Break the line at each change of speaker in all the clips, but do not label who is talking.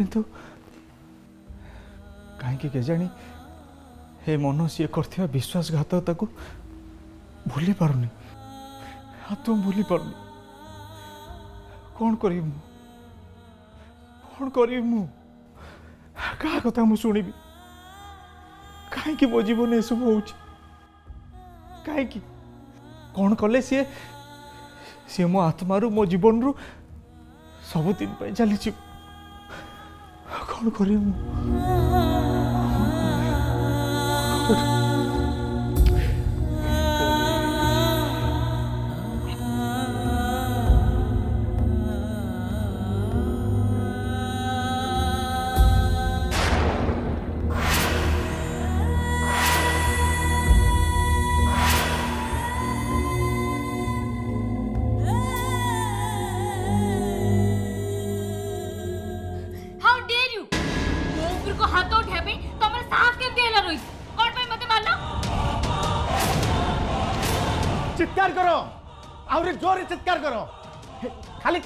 କିନ୍ତୁ କାହିଁକି କେଜାଣି ଏ ମନ ସିଏ କରିଥିବା ବିଶ୍ୱାସଘାତ ତାକୁ ଭୁଲି ପାରୁନି ଆଉ ତୁ ଭୁଲି ପାରୁନି କ'ଣ କରିବି ମୁଁ କ'ଣ କରିବି ମୁଁ କାହା କଥା ମୁଁ ଶୁଣିବି କାହିଁକି ମୋ ଜୀବନ ଏସବୁ ହେଉଛି କାହିଁକି କ'ଣ କଲେ ସିଏ ସିଏ ମୋ ଆତ୍ମାରୁ ମୋ ଜୀବନରୁ ସବୁଦିନ ପାଇଁ ଚାଲିଛି
Paulo Corimo.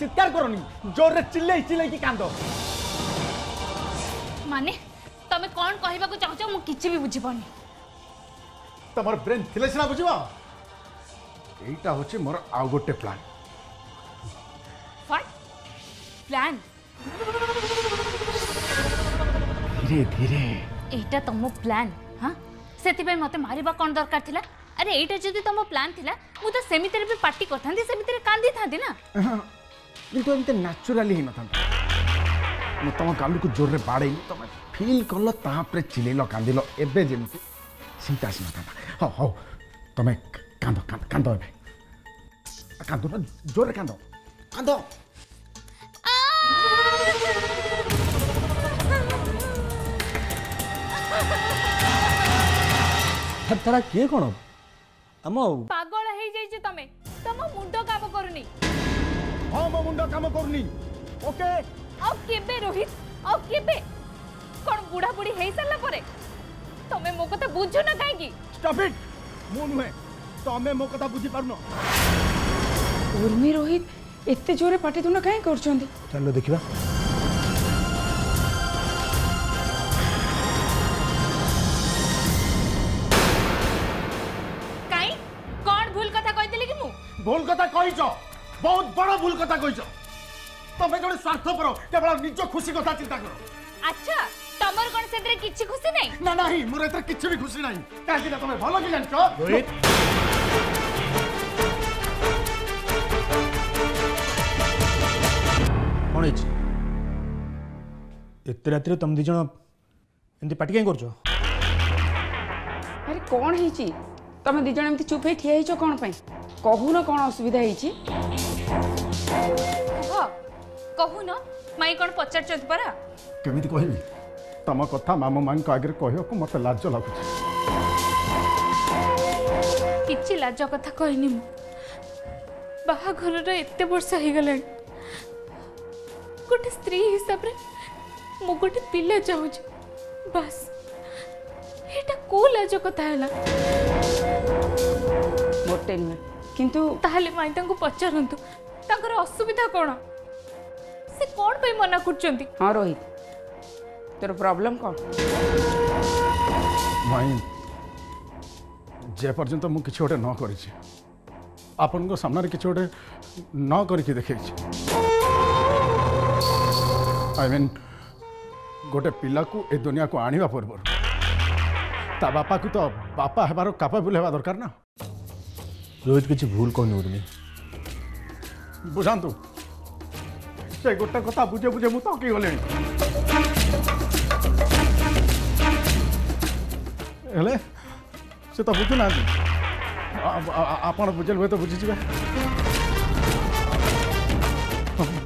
চিৎকার করি জোরে চিলাই চিলাই কি কান্দ
মানে তুমি কোন কহিবাকু চাহুছ মু কিছু বি বুঝি পানি
তোমার ব্রেন থিলে সিনা বুঝিব এইটা হচ্ছে মোর আউ গোটে প্ল্যান
হোয়াট প্ল্যান
ধীরে ধীরে
এইটা তম প্ল্যান হ্যাঁ সেতিপাই মতে মারিবা কোন দরকার থিলা আরে এইটা যদি তম প্ল্যান থিলা মু তো সেমিতে বি পার্টি করতান্তি সেমিতে কান্দি থান্তি
না କିନ୍ତୁ ଏମିତି ନ୍ୟାଚୁରାଲି ହେଇନଥାନ୍ତା ମୁଁ ତମ ଗାଲକୁ ଜୋରରେ ବାଡ଼େଇ ତମେ ଫିଲ୍ କଲ ତାପରେ ଚିଲେଇଲ କାନ୍ଦିଲ ଏବେ ଯେମିତି ସେମିତି ଆସିନଥାନ୍ତା ହଉ ହଉ ତମେ କାନ୍ଦ କାନ୍ଦ କାନ୍ଦ ଏବେ କାନ୍ଦୁନ ଜୋରରେ କାନ୍ଦ କାନ୍ଦ
তারা কিয়ে কোণ আম
ହଁ ମୋ ମୁଣ୍ଡ କାମ କରୁନି ଓକେ
ଆଉ କେବେ ରୋହିତ ଆଉ କେବେ କ'ଣ ବୁଢ଼ାବୁଢ଼ୀ ହେଇସାରିଲା ପରେ ତମେ ମୋ କଥା ବୁଝୁନ କାହିଁକି
ଷ୍ଟପ୍ ଇଟ୍ ମୁଁ ନୁହେଁ ତମେ ମୋ କଥା ବୁଝିପାରୁନ
ଉର୍ମି ରୋହିତ ଏତେ ଜୋରରେ ପାଟିତୁଣ୍ଡ କାହିଁ କରୁଛନ୍ତି
ଚାଲ ଦେଖିବା
ভুল কথা কইছ ବହୁତ ବଡ଼ ଭୁଲ କଥା କହିଛ ତମେ ଜଣେ ସ୍ୱାର୍ଥପର କେବଳ ନିଜ ଖୁସି କଥା ଚିନ୍ତା କର
ଆଚ୍ଛା ତମର କଣ ସେଥିରେ କିଛି ଖୁସି ନାହିଁ
ନା ନାହିଁ ମୋର ଏଥିରେ କିଛି ବି ଖୁସି ନାହିଁ କାହିଁକି ନା ତମେ ଭଲ କି ଜାଣିଛ
କଣ ହେଇଛି ଏତେ ରାତିରେ ତମେ ଦି ଜଣ ଏମିତି ପାଟି କାହିଁ କରୁଛ
ଆରେ କଣ ହେଇଛି ତମେ ଦି ଜଣ ଏମିତି ଚୁପ୍ ହେଇ ଠିଆ ହେଇଛ କଣ ପାଇଁ କହୁନ କଣ ଅସୁବିଧା ହେଇଛି
କହୁନ ମାଇ କ'ଣ ପଚାରୁଛନ୍ତି ପରା
କେମିତି କହିବି ତମ କଥା ମାମୁ ମାଙ୍କ ଆଗରେ କହିବାକୁ ମୋତେ ଲାଜ ଲାଗୁଛି
କିଛି ଲାଜ କଥା କହିନି ମୁଁ ବାହାଘରର ଏତେ ବର୍ଷ ହେଇଗଲାଣି ଗୋଟେ ସ୍ତ୍ରୀ ହିସାବରେ ମୁଁ ଗୋଟେ ପିଲା ଚାହୁଁଛି ବାସ୍ ଏଇଟା କୋଉ ଲାଜ କଥା ହେଲା
ମୋଟେ ନୁହେଁ କିନ୍ତୁ
ତାହେଲେ ମାଇଁ ତାଙ୍କୁ ପଚାରନ୍ତୁ ତାଙ୍କର ଅସୁବିଧା କ'ଣ ସେ କ'ଣ ପାଇଁ ମନା କରୁଛନ୍ତି
ହଁ ରୋହିତ ତୋର ପ୍ରୋବ୍ଲେମ୍ କ'ଣ
ମାଇଁ ଯେପର୍ଯ୍ୟନ୍ତ ମୁଁ କିଛି ଗୋଟେ ନ କରିଛି ଆପଣଙ୍କ ସାମ୍ନାରେ କିଛି ଗୋଟେ ନ କରିକି ଦେଖେଇଛି ଆଇ ମିନ୍ ଗୋଟେ ପିଲାକୁ ଏ ଦୁନିଆକୁ ଆଣିବା ପୂର୍ବରୁ ତା ବାପାକୁ ତ ବାପା ହେବାର କାପାବୁଲ ହେବା ଦରକାର ନା
ରୋହିତ କିଛି ଭୁଲ କହୁନି ଉର୍ମି
ବୁଝାନ୍ତୁ ସେ ଗୋଟେ କଥା ବୁଝେ ବୁଝେ ମୁଁ ଥକି ଗଲିଣି ହେଲେ ସେ ତ ବୁଝୁନାହାନ୍ତି ଆପଣ ବୁଝିଲେ ହୁଏତ ବୁଝିଯିବେ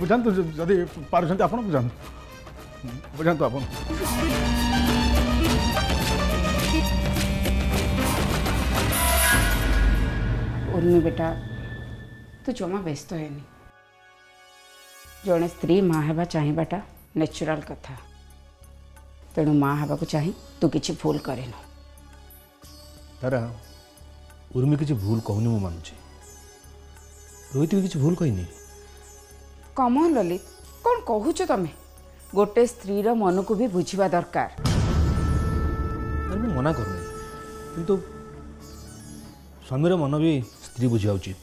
ବୁଝାନ୍ତୁ ଯଦି ପାରୁଛନ୍ତି ଆପଣ ବୁଝାନ୍ତୁ ବୁଝାନ୍ତୁ ଆପଣ
उर्मी बेटा ତୁ ଜମା ବ୍ୟସ୍ତ ହେନି ଜଣେ ସ୍ତ୍ରୀ ମା ହେବା ଚାହିଁବାଟା ନ୍ୟାଚୁରାଲ୍ କଥା ତେଣୁ ମା ହେବାକୁ ଚାହିଁ ତୁ କିଛି ଭୁଲ କରିନୁ
ତାରା ଉର୍ମି କିଛି ଭୁଲ କହୁନି ମୁଁ ମାନୁଛି ରୋହିତ ବି କିଛି ଭୁଲ କହିନି
କମନ୍ ଲଲିତ କ'ଣ କହୁଛ ତମେ ଗୋଟେ ସ୍ତ୍ରୀର ମନକୁ ବି ବୁଝିବା ଦରକାର
ମୁଁ ମନା କରୁନି କିନ୍ତୁ ସ୍ୱାମୀର ମନ ବି ସ୍ତ୍ରୀ ବୁଝିବା ଉଚିତ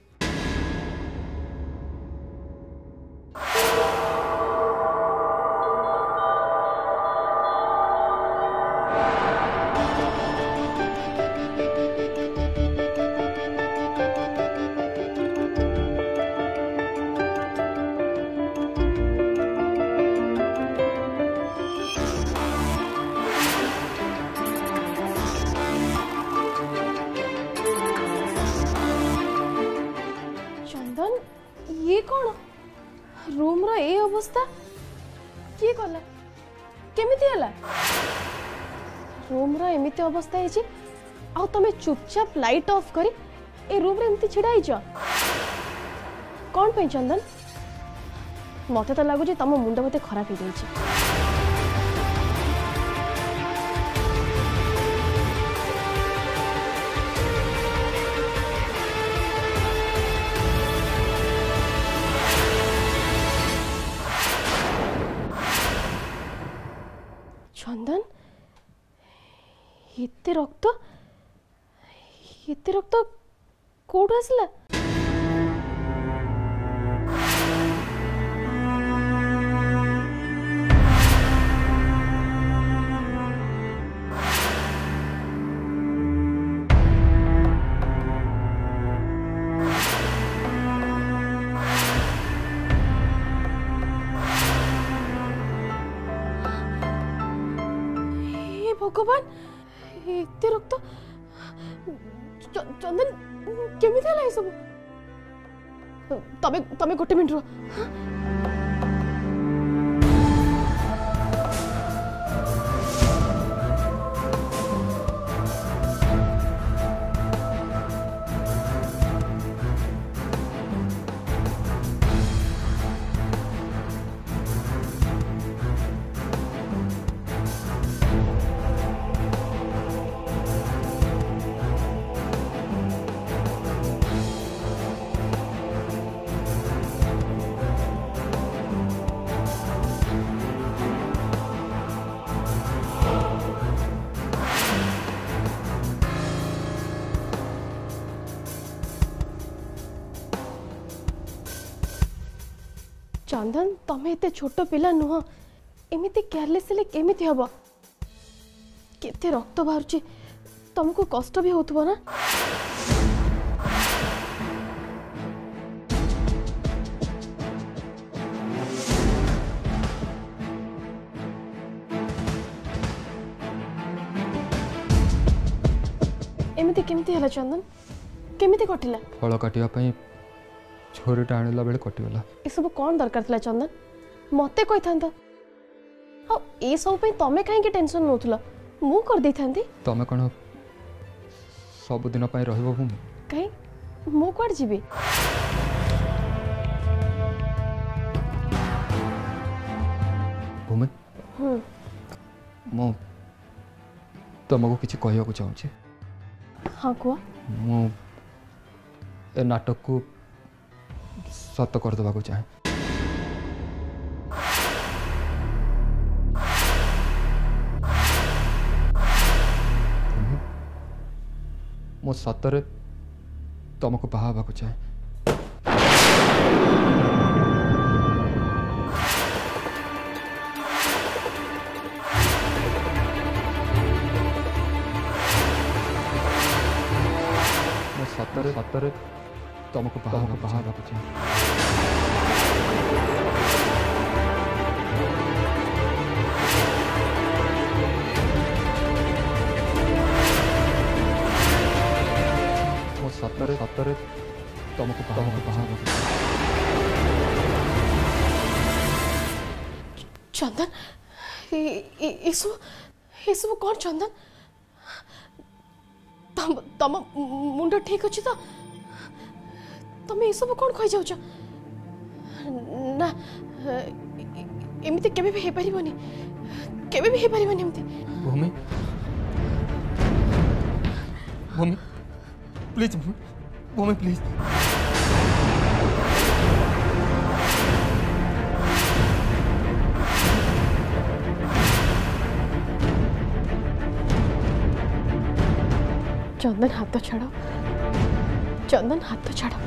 ଇଏ କ'ଣ ରୁମ୍ର ଏ ଅବସ୍ଥା କିଏ କଲା କେମିତି ହେଲା ରୁମ୍ର ଏମିତି ଅବସ୍ଥା ହେଇଛି ଆଉ ତମେ ଚୁପଚାପ ଲାଇଟ୍ ଅଫ୍ କରି ଏ ରୁମ୍ରେ ଏମିତି ଛିଡ଼ା ହେଇଛ କ'ଣ ପାଇଁ ଚନ୍ଦନ ମୋତେ ତ ଲାଗୁଛି ତମ ମୁଣ୍ଡ ବୋଧେ ଖରାପ ହେଇଯାଇଛି रक्त रक्त कोड़ हे भगवान सब तमें तबे गोटे मिनिट रुह हाँ? ନନ୍ଦନ ତମେ ଏତେ ଛୋଟ ପିଲା ନୁହଁ ଏମିତି କେୟାରଲେସ୍ ହେଲେ କେମିତି ହେବ କେତେ ରକ୍ତ ବାହାରୁଛି ତମକୁ କଷ୍ଟ ବି ହେଉଥିବ ନା ଏମିତି କେମିତି ହେଲା ଚନ୍ଦନ କେମିତି କଟିଲା
ଫଳ କାଟିବା ପାଇଁ ଛୁରୀଟା ଆଣିଲା ବେଳେ କଟିଗଲା
ଏସବୁ କ'ଣ ଦରକାର ଥିଲା ଚନ୍ଦନ ମୋତେ କହିଥାନ୍ତ ଆଉ ଏସବୁ ପାଇଁ ତମେ କାହିଁକି ଟେନସନ୍ ନେଉଥିଲ ମୁଁ କରିଦେଇଥାନ୍ତି
ତମେ କ'ଣ ସବୁଦିନ ପାଇଁ ରହିବ ମୁଁ
କାହିଁ ମୁଁ କୁଆଡ଼େ ଯିବି
ଭୂମି ମୁଁ ତମକୁ କିଛି କହିବାକୁ ଚାହୁଁଛି
ହଁ କୁହ
ମୁଁ ଏ ନାଟକକୁ सत करदे चाहे मो सतरे तुमको तो बाहर चाहे सतरे सतरे తమకు బాగా బాగా పరిచయం సత్తరే సత్తరే తమకు తమకు బాగా चंदन एसबू
कौन चंदन तम मुंड ठीक अच्छे तो তুমি এসব কোণ কই যাওছ না এমিতি কেবে বি হে পারিবনি কেবে বি হে পারিবনি এমিতি ভূমি ভূমি প্লিজ ভূমি ভূমি
প্লিজ চন্দন হাত তো ছাড়ো চন্দন
হাত তো ছাড়ো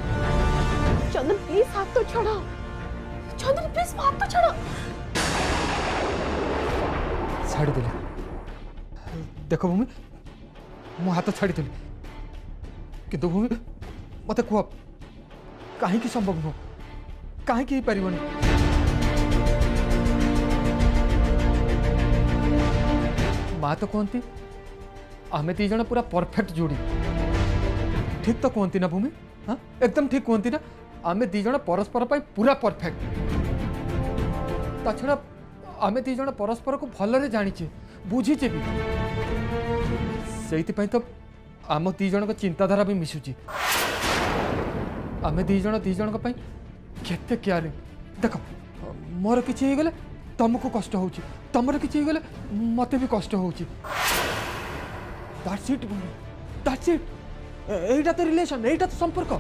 चंदन प्लीज हाथ तो छोड़ो चंदन प्लीज हाथ तो छोड़ो छाड़
दिले देखो भूमि मो हाथ तो छाड़ी किंतु भूमि मत कह कहीं संभव नुह कहीं परिवन बात तो कहती आम दीज पूरा परफेक्ट जोड़ी ठीक तो कहती ना भूमि हाँ एकदम ठीक कहती ना ଆମେ ଦୁଇ ଜଣ ପରସ୍ପର ପାଇଁ ପୁରା ପରଫେକ୍ଟ ତା ଛଡ଼ା ଆମେ ଦୁଇ ଜଣ ପରସ୍ପରକୁ ଭଲରେ ଜାଣିଛେ ବୁଝିଛେ ବି ସେଇଥିପାଇଁ ତ ଆମ ଦୁଇ ଜଣଙ୍କ ଚିନ୍ତାଧାରା ବି ମିଶୁଛି ଆମେ ଦୁଇ ଜଣ ଦୁଇ ଜଣଙ୍କ ପାଇଁ କେତେ କେୟାରିଂ ଦେଖ ମୋର କିଛି ହେଇଗଲେ ତମକୁ କଷ୍ଟ ହେଉଛି ତମର କିଛି ହେଇଗଲେ ମୋତେ ବି କଷ୍ଟ ହେଉଛି ଦ୍ୟାଟ୍ସ ଇଟ୍ ଦ୍ୟାଟ୍ସ ଇଟ୍ এইটা তো রিলেশন এইটা তো সম্পর্ক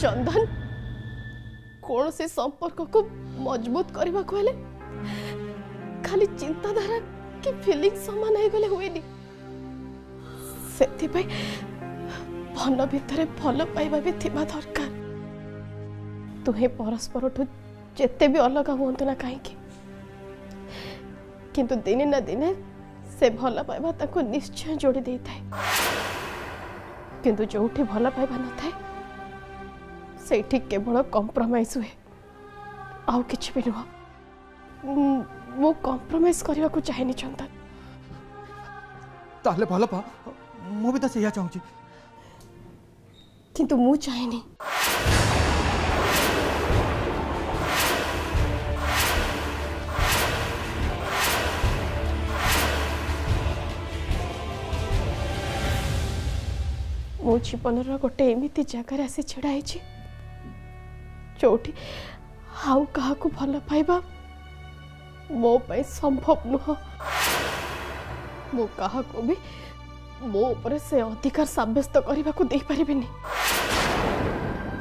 चंदन कौन से संपर्क को मजबूत करने को खाली चिंताधारा कि फिलिंग सामान हुए भल भितर भल पाइबा भी थी दरकार तुम्हें तो परस्पर ठू जिते भी अलग हूँ ना कहीं कि दिने ना दिने से भल पाइबा निश्चय जोड़ी दे था कि जो भल पाइबा न था से केवल कंप्रमज हुए आ कि भी
नुह मु कंप्रमज करने को चाहे चंदन ताल
भल पा मुझे तो चाहिए किंतु मु चाहे मो जीवन रोटे एमती जगार आसी ढड़ाई जोटी आउ का भल पाइबा मो संभव नुह मु भी मो पर से अधिकार सब्यस्त करने को दे पारे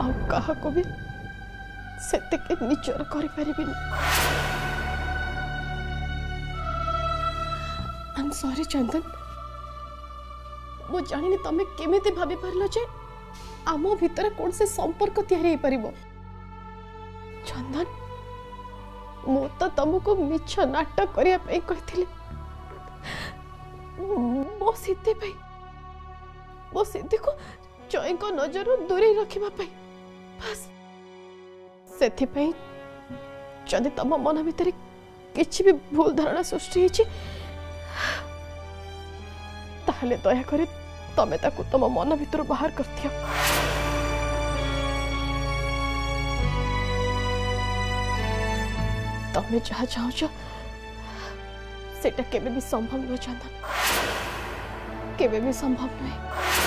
आतेचर कर सॉरी चंदन मु जानी तुम्हें केमी भाभी पार्ल जे आम भितर कौन से संपर्क या पार चंदन मु तो तुमको मिछ नाटक करिया पे कहिथिले मो सिद्धि पे मो सिद्धि को जय को नजर दूरी रखिबा पे बस सेथि पे जदि तुम मन भीतर किछि भी भूल धारणा सृष्टि हिछि ताहले दया करे तमे ताकु तुम मन भीतर बाहर करथिया तुम्हें जहा चाहछ से संभव नुह चंदन के
संभव
नुह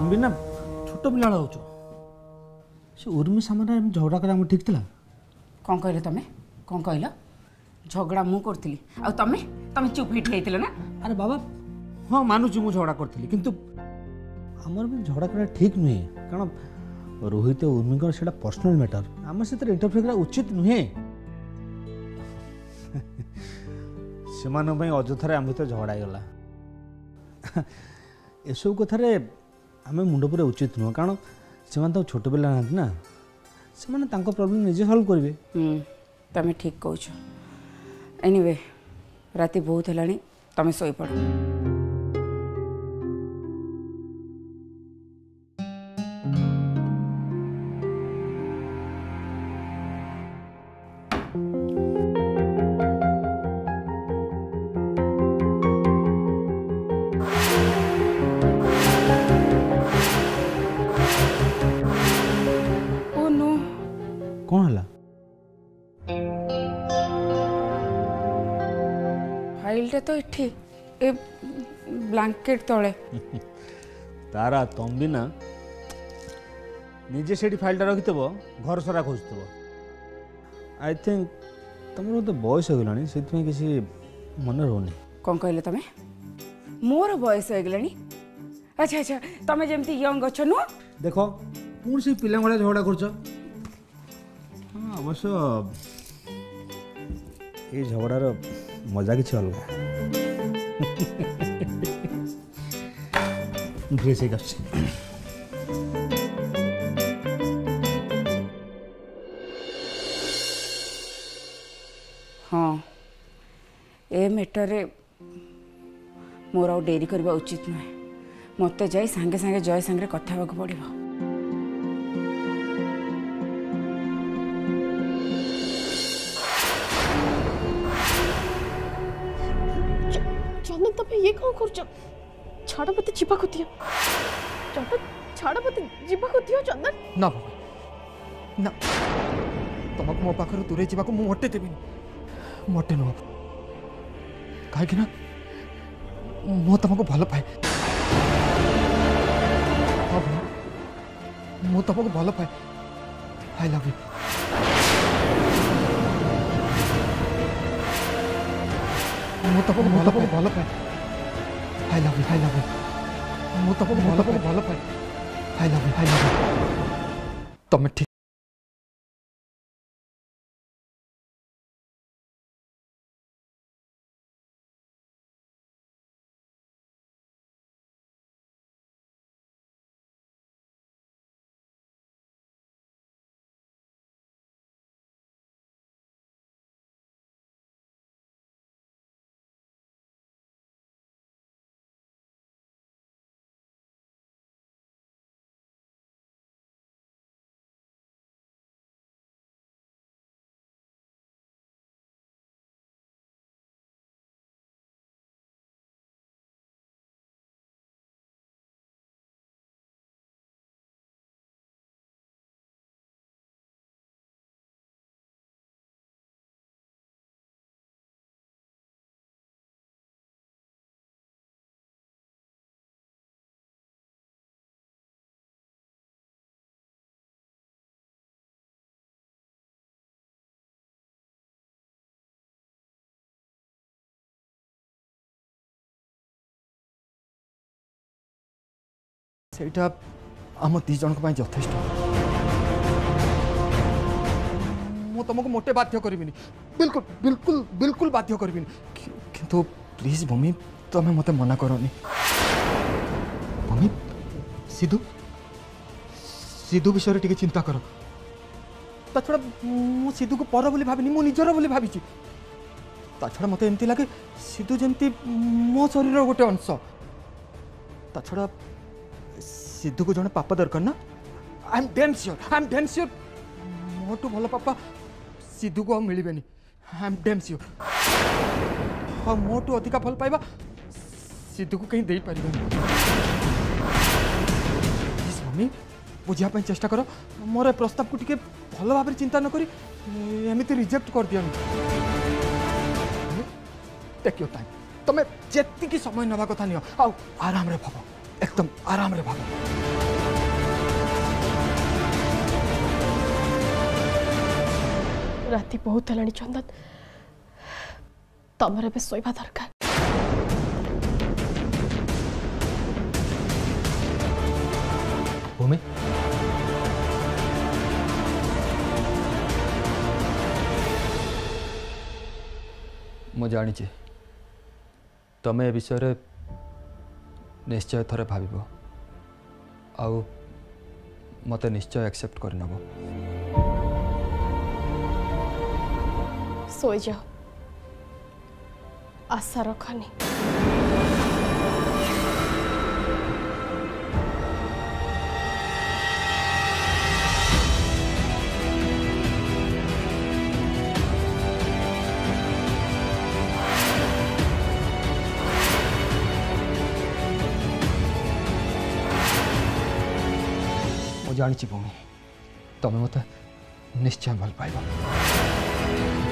ତମେ ନା ଛୋଟ ପିଲାବେଳେ ହେଉଛ ସେ ଉର୍ମି ସାମନାରେ ଝଗଡ଼ା କରିବା ଆମର ଠିକ୍ ଥିଲା
କ'ଣ କହିଲ ତମେ କ'ଣ କହିଲ ଝଗଡ଼ା ମୁଁ କରିଥିଲି ଆଉ ତମେ ତମେ ଚୁପ୍ ହେଇଠି ହେଇଥିଲ ନା
ଆରେ ବାବା ହଁ ମାନୁଛି ମୁଁ ଝଗଡ଼ା କରିଥିଲି କିନ୍ତୁ ଆମର ବି ଝଗଡ଼ା କରିବା ଠିକ୍ ନୁହେଁ କାରଣ ରୋହିତ ଉର୍ମିଙ୍କର ସେଇଟା ପର୍ସନାଲ୍ ମ୍ୟାଟର୍ ଆମେ ସେଥିରେ ଇଣ୍ଟରଫିୟର କରିବା ଉଚିତ ନୁହେଁ ସେମାନଙ୍କ ପାଇଁ ଅଯଥାରେ ଆମ ଭିତରେ ଝଗଡ଼ା ହେଇଗଲା ଏସବୁ କଥାରେ ଆମେ ମୁଣ୍ଡ ପୁରା ଉଚିତ ନୁହଁ କାରଣ ସେମାନେ ତ ଛୋଟ ପିଲା ନାହାନ୍ତି ନା ସେମାନେ ତାଙ୍କ ପ୍ରୋବ୍ଲେମ୍ ନିଜେ ସଲ୍ଭ କରିବେ
ତମେ ଠିକ୍ କହୁଛ ଏନିୱେ ରାତି ବହୁତ ହେଲାଣି ତମେ ଶୋଇପଡ଼ ଜ୍ୟାକେଟ୍ ତଳେ
ତାରା ତମ୍ବିନା ନିଜେ ସେଠି ଫାଇଲ୍ଟା ରଖିଥିବ ଘର ସାରା ଖୋଜୁଥିବ ଆଇ ଥିଙ୍କ ତମର ବୋଧେ ବୟସ ହେଇଗଲାଣି ସେଥିପାଇଁ କିଛି ମନେ ରହୁନି
କ'ଣ କହିଲେ ତମେ ମୋର ବୟସ ହେଇଗଲାଣି ଆଚ୍ଛା ଆଚ୍ଛା ତମେ ଯେମିତି ୟଙ୍ଗ ଅଛ ନୁହଁ
ଦେଖ ପୁଣି ସେ ପିଲା ଭଳିଆ ଝଗଡ଼ା କରୁଛ ହଁ ଅବଶ୍ୟ ଏଇ ଝଗଡ଼ାର ମଜା କିଛି ଅଲଗା
ड्रेस हाँ a matter more uh dairy करवा उचित नुह मत जाए सांगे सांगे जय सांगे कथा
पड़ो तब ये कौन कर ଛାଡ଼ ମୋତେ ଯିବାକୁ ଦିଅ ଚନ୍ଦନ ଛାଡ଼ ମୋତେ ଯିବାକୁ ଦିଅ ଚନ୍ଦନ
ନା ବାବା ନା ତମକୁ ମୋ ପାଖରୁ ଦୂରେଇ ଯିବାକୁ ମୁଁ ମୋଟେ ଦେବିନି ମୋଟେ ନୁହଁ କାହିଁକି ନା ମୁଁ ତମକୁ ଭଲ ପାଏ ମୁଁ ତମକୁ ଭଲ ପାଏ ଆଇ ଲଭ୍ ୟୁ ମୁଁ ତମକୁ ଭଲ ପାଏ ଭଲ ପାଏ Haylamayın, haylamayın. Mutlaka, mutlaka, mutlaka. Haylamayın, haylamayın. Otomatik. ସେଇଟା ଆମ ଦୁଇ ଜଣଙ୍କ ପାଇଁ ଯଥେଷ୍ଟ ମୁଁ ତୁମକୁ ମୋଟେ ବାଧ୍ୟ କରିବିନି ବିଲକୁଲ ବିଲକୁଲ ବିଲକୁଲ ବାଧ୍ୟ କରିବିନି କିନ୍ତୁ ପ୍ଲିଜ୍ ଭୂମି ତୁମେ ମୋତେ ମନା କରନି ଭୂମି ସିଧୁ ସିଧୁ ବିଷୟରେ ଟିକେ ଚିନ୍ତା କର ତା ଛଡ଼ା ମୁଁ ସିଧୁକୁ ପର ବୋଲି ଭାବିନି ମୁଁ ନିଜର ବୋଲି ଭାବିଛି তা ছাড়া মতো এমতি লাগে সিধু যেমতি মো শরীরর গোটে অংশ তাছাড়া ସିଧୁକୁ ଜଣେ ପାପା ଦରକାର ନା I am damn sure I am damn sure ମୋଠୁ ଭଲ ପାପା ସିଧୁକୁ ଆଉ ମିଳିବେନି ଆଇ ଏମ୍ ଡେମ୍ ସିଓର୍ ଆଉ ମୋଠୁ ଅଧିକା ଭଲ ପାଇବା ସିଧୁକୁ କେହି ଦେଇପାରିବେନି ସ୍ୱାମୀ ବୁଝିବା ପାଇଁ ଚେଷ୍ଟା କର ମୋର ଏ ପ୍ରସ୍ତାବକୁ ଟିକେ ଭଲ ଭାବରେ ଚିନ୍ତା ନ କରି ଏମିତି ରିଜେକ୍ଟ କରିଦିଅନି ଟେକ୍ ୟୋର୍ ଟାଇମ୍ ତମେ ଯେତିକି ସମୟ ନେବା କଥା ନିଅ ଆଉ ଆରାମରେ ଭାବ एकदम आराम
तो रे भागो राति बहुत है चंदन तुम
शोवा दरकार मुझे तमें विषय নিশ্চয়ই তোরা ভাবিবো আউ মতে নিশ্চয় অ্যাকসেপ্ট করিনব সোয়
যা আ সর
কাহিনী ଜାଣିଛି ଭଉଣୀ ତମେ ମୋତେ ନିଶ୍ଚୟ ଭଲ ପାଇବ